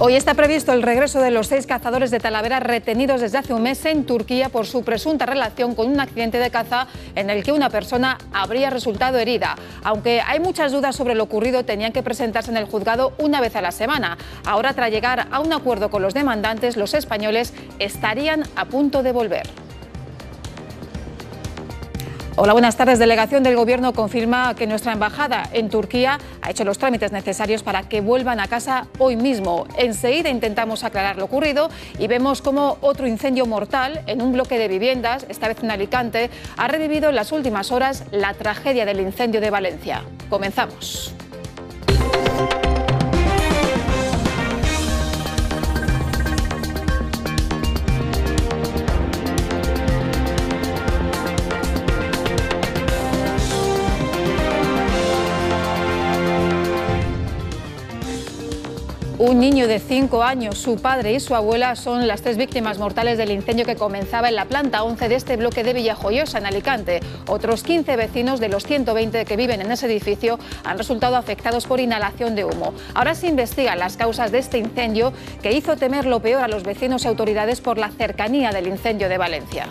Hoy está previsto el regreso de los seis cazadores de Talavera retenidos desde hace un mes en Turquía por su presunta relación con un accidente de caza en el que una persona habría resultado herida. Aunque hay muchas dudas sobre lo ocurrido, tenían que presentarse en el juzgado una vez a la semana. Ahora, tras llegar a un acuerdo con los demandantes, los españoles estarían a punto de volver. Hola, buenas tardes. Delegación del Gobierno confirma que nuestra embajada en Turquía ha hecho los trámites necesarios para que vuelvan a casa hoy mismo. Enseguida intentamos aclarar lo ocurrido y vemos cómo otro incendio mortal en un bloque de viviendas, esta vez en Alicante, ha revivido en las últimas horas la tragedia del incendio de Valencia. Comenzamos. Un niño de 5 años, su padre y su abuela son las tres víctimas mortales del incendio que comenzaba en la planta 11 de este bloque de Villajoyosa, en Alicante. Otros 15 vecinos de los 120 que viven en ese edificio han resultado afectados por inhalación de humo. Ahora se investigan las causas de este incendio que hizo temer lo peor a los vecinos y autoridades por la cercanía del incendio de Valencia.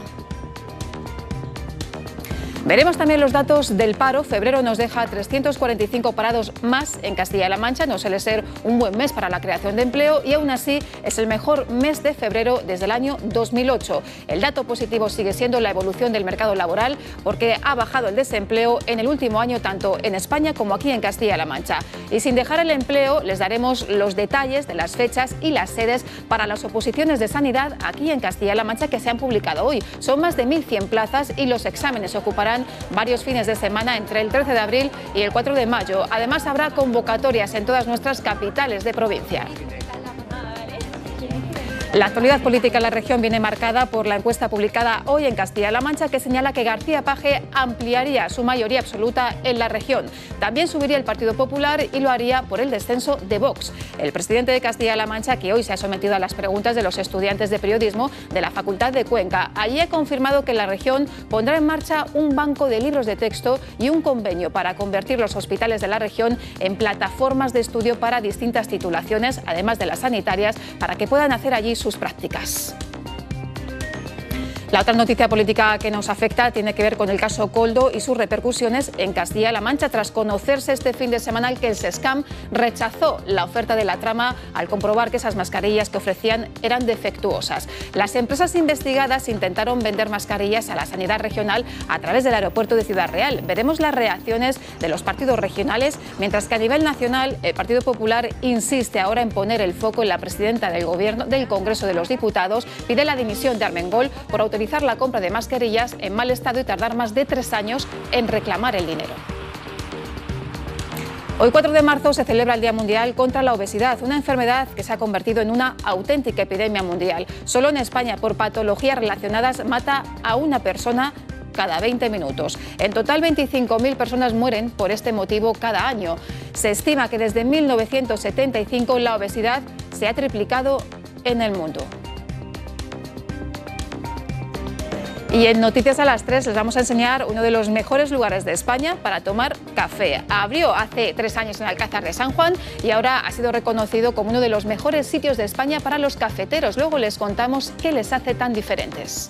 Veremos también los datos del paro. Febrero nos deja 345 parados más en Castilla-La Mancha. No suele ser un buen mes para la creación de empleo y aún así es el mejor mes de febrero desde el año 2008. El dato positivo sigue siendo la evolución del mercado laboral porque ha bajado el desempleo en el último año tanto en España como aquí en Castilla-La Mancha. Y sin dejar el empleo, les daremos los detalles de las fechas y las sedes para las oposiciones de sanidad aquí en Castilla-La Mancha que se han publicado hoy. Son más de 1.100 plazas y los exámenes ocuparán varios fines de semana entre el 13 de abril y el 4 de mayo. Además, habrá convocatorias en todas nuestras capitales de provincia. La actualidad política en la región viene marcada por la encuesta publicada hoy en Castilla-La Mancha que señala que García Paje ampliaría su mayoría absoluta en la región. También subiría el Partido Popular y lo haría por el descenso de Vox. El presidente de Castilla-La Mancha, que hoy se ha sometido a las preguntas de los estudiantes de periodismo de la Facultad de Cuenca, allí ha confirmado que la región pondrá en marcha un banco de libros de texto y un convenio para convertir los hospitales de la región en plataformas de estudio para distintas titulaciones, además de las sanitarias, para que puedan hacer allí sus prácticas. La otra noticia política que nos afecta tiene que ver con el caso Coldo y sus repercusiones en Castilla-La Mancha tras conocerse este fin de semana que el SESCAM rechazó la oferta de la trama al comprobar que esas mascarillas que ofrecían eran defectuosas. Las empresas investigadas intentaron vender mascarillas a la sanidad regional a través del aeropuerto de Ciudad Real. Veremos las reacciones de los partidos regionales, mientras que a nivel nacional el Partido Popular insiste ahora en poner el foco en la presidenta del Gobierno del Congreso de los Diputados, pide la dimisión de Armengol por autorizar la compra de mascarillas en mal estado y tardar más de tres años en reclamar el dinero. Hoy 4 de marzo se celebra el Día Mundial contra la Obesidad, una enfermedad que se ha convertido en una auténtica epidemia mundial. Solo en España, por patologías relacionadas, mata a una persona cada 20 minutos. En total, 25.000 personas mueren por este motivo cada año. Se estima que desde 1975 la obesidad se ha triplicado en el mundo. Y en Noticias a las 3 les vamos a enseñar uno de los mejores lugares de España para tomar café. Abrió hace tres años en Alcázar de San Juan y ahora ha sido reconocido como uno de los mejores sitios de España para los cafeteros. Luego les contamos qué les hace tan diferentes.